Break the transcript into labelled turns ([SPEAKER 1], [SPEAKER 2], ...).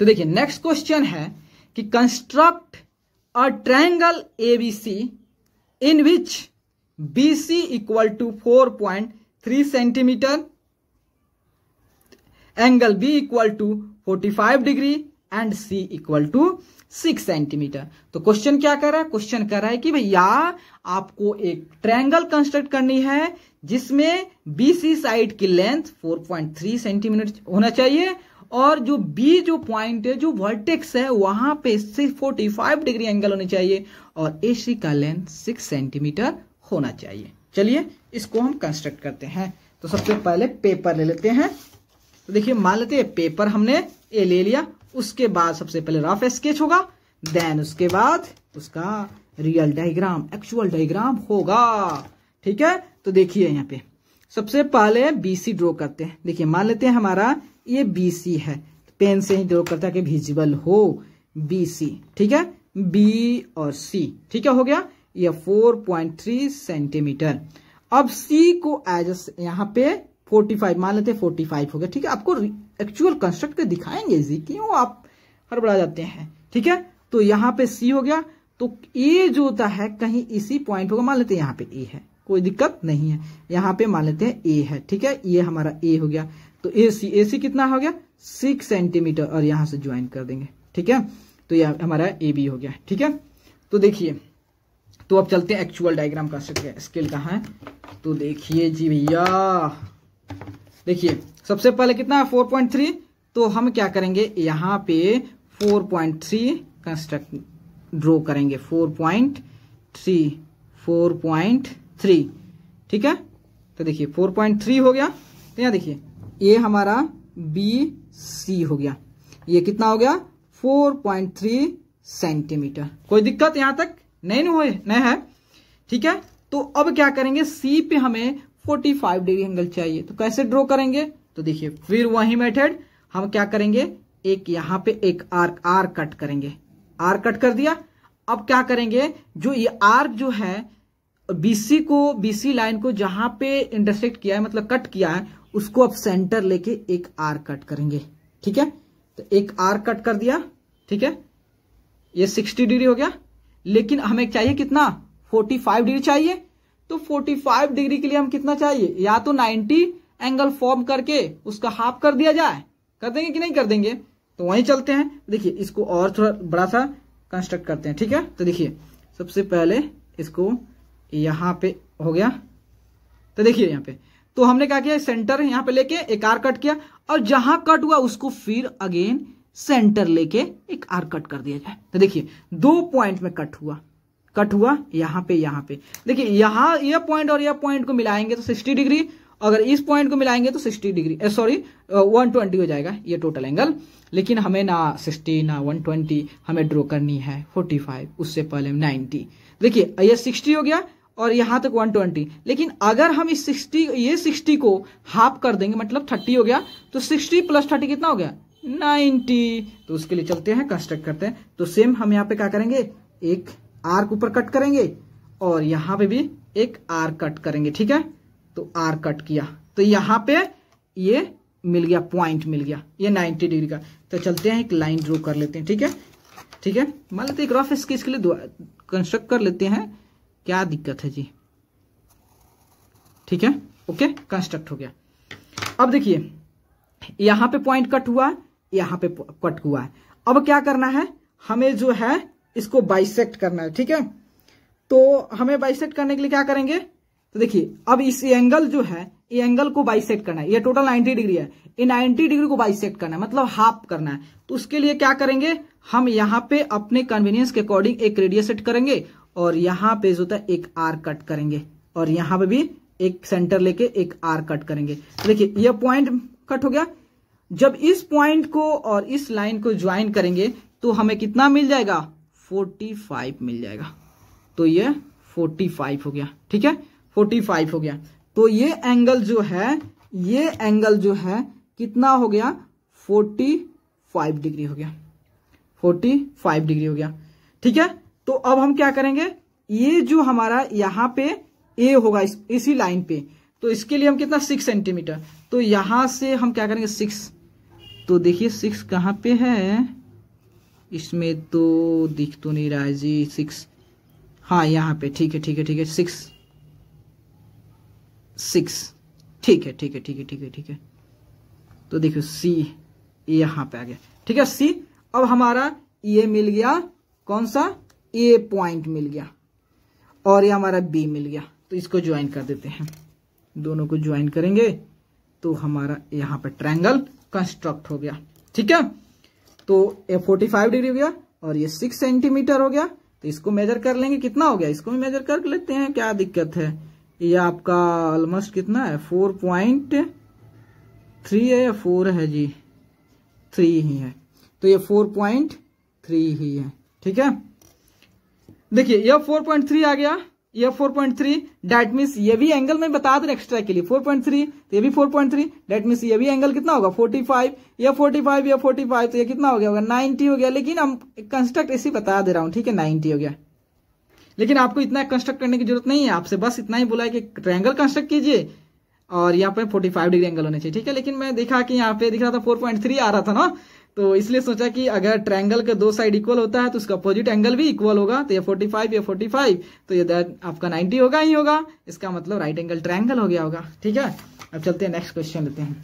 [SPEAKER 1] तो देखिए next question है कि construct a triangle ABC in which BC equal to four point three centimetre angle B equal to forty five degree and C equal to six centimetre तो question क्या कर रहा है? Question कर रहा है कि भैया, आपको एक ट्रायंगल कंस्ट्रक्ट करनी है जिसमें बीसी साइड की लेंथ 4.3 सेंटीमीटर होना चाहिए और जो बी जो पॉइंट है, जो वर्टेक्स है, वहाँ पे सिर्फ़ 45 डिग्री एंगल होनी चाहिए और ए सी का लेंथ 6 सेंटीमीटर होना चाहिए। चलिए, इसको हम कंस्ट्रक्ट करते हैं। तो सबसे पहले पेपर ले लेते हैं। तो देखिए, मान लेते हैं पेपर हमने ये ले लिया, उसके बाद सबसे पहले रफ स्केच होगा देन उसके बाद उसका रियल डायग्राम एक्चुअल डायग्राम होगा। ठीक है? तो देखिए यहाँ पे। सबसे पहले बीसी ड्रॉ करते हैं। देखिए, मान लेते हैं हमारा ये बीसी है। पेन से ही ड्रॉ करता है कि विजिबल हो बीसी ठीक है? बी और सी ठीक है, हो गया? ये 4.3 सेंटीमीटर अब सी को एज यहाँ पे 45 मान लेते हैं 45 हो गया। ठीक है? आपको एक्चुअल कंस्ट्रक्ट कर दिखाएँगे जी, क्यों आप हड़बड़ा जाते हैं। ठीक है? तो यहाँ पे सी हो गया। तो ए जो होता है, कहीं इसी पॉइंट होगा। मान लेते हैं यहाँ पे ए है। कोई दिक्कत नहीं है। यहाँ पे मान लेते हैं ए है, ठीक है? ये हमारा ए हो गया। तो ए सी ए सी कितना हो गया? सिक्स सेंटीमीटर और यहाँ से ज्वाइन कर देंगे, ठीक है? तो यह हमारा ए बी हो गया, ठीक है? तो देखिए तो अब चलते हैं एक्चुअल डायग्राम का स्केल कहाँ है? तो देखिए जी भैया, देखिए, सबसे पहले कितना है? फोर पॉइंट थ्री तो हम क्या करेंगे? यहाँ पे four point three construct draw करेंगे four point three four point three ठीक है? तो देखिए फोर पॉइंट थ्री हो गया। तो यहाँ देखिए ये हमारा बी सी हो गया। ये कितना हो गया? फोर पॉइंट थ्री सेंटीमीटर कोई दिक्कत यहाँ तक? नहीं हुए, नहीं है। ठीक है? तो अब क्या करेंगे? सी पे हमें 45 डिग्री एंगल चाहिए। तो कैसे ड्रॉ करेंगे? तो देखिए, फिर वही मेथड हम क्या करेंगे? एक यहाँ पे एक आर्क आर कट करेंगे। आर कट कर दिया। अब क्या करेंगे? जो ये आर्क जो है बीसी को बीसी लाइन को जहाँ पे इंटरसेक्ट किया है मतलब कट किया है, उसको अब सेंटर लेके एक आर कट करेंगे। ठीक है? तो एक आर कट कर दिया। ठीक है? ये 60 डिग्री हो गया। लेकिन हमें चाहिए कितना? 45 डिग्री चाहिए। तो 45 डिग्री के लिए हम कितना चाहिए? या तो 90 एंगल फॉर्म करके उसका हाफ़ कर दिया जाए। कर देंगे कि नहीं कर देंगे? तो वहीं चलते हैं। देखिए, इसको और थोड़ा बड़ा सा कंस्ट्रक्ट करते हैं। ठीक है? तो देखिए, सबसे पहले इसको यहाँ पे हो गया। तो देखिए यहाँ पे। तो हमने क्या किया? सेंटर यहाँ पे लेके एक आर कट किया और जहाँ कट हुआ उसको फिर अगेन सेंटर लेके एक आर कट कर दिया जाए। तो देखिए, दो पॉइंट में कट हुआ। कट हुआ यहाँ पे यहाँ पे। देखिए, यहाँ यह पॉइंट और यह पॉइंट को मिलाएँगे तो 60 डिग्री अगर इस पॉइंट को मिलाएँगे तो 60 डिग्री सॉरी 120 हो जाएगा ये टोटल एंगल लेकिन हमें ना 60 ना 120 हमें ड्रॉ करनी है 45 उससे पहले 90 देखिए, ये 60 हो गया और यहाँ तक 120 लेकिन अगर हम इस 60 ये 60 को हाफ़ कर देंगे मतलब 30 हो गया तो 60 प्लस 30 कितना हो गया? 90 तो उसके लिए चलते हैं कंस्ट्रक्ट करते हैं। तो सेम हम यहाँ पे क्या करेंगे? एक आर्क ऊपर कट करेंगे और यहाँ पे भी एक आर कट करेंगे, ठीक है? तो आर कट किया। तो यहाँ पे ये मिल गया पॉइंट मिल गया, ये 90 डिग्री का। तो चलते हैं, एक लाइन ड्रॉ कर लेते हैं, ठीक है? ठीक है? मान लेते एक रफ के लिए कंस्ट्रक्ट कर लेते हैं। क्या दिक्कत है जी? ठीक है? ओके कंस्ट्रक्ट हो गया। अब देखिए, यहाँ पे पॉइंट कट हुआ, यहाँ पे कट हुआ। है अब क्या करना है? हमें जो है, इसको बाइसेक्ट करना है, ठीक है? तो हमें बाइसेक्ट करने के लिए क्या करेंगे? तो देखिए, अब इस एंगल जो है, ये एंगल को बाइसेक्ट करना है। ये टोटल 90 डिग्री है। ये 90 डिग्री को बाइसेक्ट करना है मतलब हाफ़ करना है। तो उसके लिए क्या करेंगे? हम यहाँ पे अपने कन्वीनियंस के अकॉर्डिंग एक रेडियस सेट करेंगे और यहाँ पे जो है एक आर कट करेंगे। और यहाँ पे भी एक सेंटर लेके एक आर कट करेंगे। तो देखिए, यह पॉइंट कट हो गया। जब इस पॉइंट को और इस लाइन को ज्वाइन करेंगे तो हमें कितना मिल जाएगा? 45 मिल जाएगा। तो ये 45 हो गया। ठीक है? 45 हो गया। तो ये एंगल जो है, ये एंगल जो है, कितना हो गया? 45 डिग्री हो गया। 45 डिग्री हो गया। ठीक है? तो अब हम क्या करेंगे? ये जो हमारा यहाँ पे ए होगा इस, इसी लाइन पे। तो इसके लिए हम कितना? सिक्स सेंटीमीटर तो यहाँ से हम क्या करेंगे? सिक्स तो देखिए सिक्स कहाँ पे है? इसमें तो दिख तो नहीं रहा है जी सिक्स हाँ यहाँ पे। ठीक है ठीक है ठीक है। सिक्स सिक्स ठीक है ठीक है ठीक है ठीक है ठीक है। तो देखो सी यहाँ पे आ गया। ठीक है सी अब हमारा ये मिल गया कौन सा? ए पॉइंट मिल गया और ये हमारा बी मिल गया। तो इसको ज्वाइन कर देते हैं। दोनों को ज्वाइन करेंगे तो हमारा यहाँ पर ट्रायंगल कंस्ट्रक्ट हो गया। ठीक है? तो ये 45 डिग्री हो गया और ये 6 सेंटीमीटर हो गया। तो इसको मेजर कर लेंगे। कितना हो गया? इसको भी मेजर कर लेते हैं। क्या दिक्कत है? ये आपका ऑलमोस्ट कितना है? फोर पॉइंट थ्री है या फोर है जी? थ्री ही है। तो ये फोर पॉइंट थ्री ही है। ठीक है? देखिए, यह फोर पॉइंट थ्री आ गया ये 4.3 डेट मीन्स ये भी एंगल में बता दे एक्स्ट्रा के लिए। 4.3 तो ये भी 4.3 डेट मीन्स ये भी एंगल कितना होगा? 45 या 45 या 45 तो ये कितना हो गया होगा? 90 हो गया। लेकिन हम कंस्ट्रक्ट ऐसे बता दे रहा हूँ, ठीक है? 90 हो गया। लेकिन आपको इतना कंस्ट्रक्ट करने की ज़रूरत नहीं है। आपसे बस इतना ही बोला है कि ट्रायंगल कंस्ट्रक्ट कीजिए और यहाँ पे 45 डिग्री एंगल होने चाहिए, ठीक है? लेकिन मैं देखा कि यहाँ पे दिख रहा था 4.3 आ रहा था ना? तो इसलिए सोचा कि अगर ट्रायंगल का दो साइड इक्वल होता है तो उसका अपोजिट एंगल भी इक्वल होगा। तो ये 45 ये 45 तो ये आपका 90 होगा ही होगा। इसका मतलब राइट एंगल ट्रायंगल हो गया होगा। ठीक है? अब चलते हैं नेक्स्ट क्वेश्चन लेते हैं।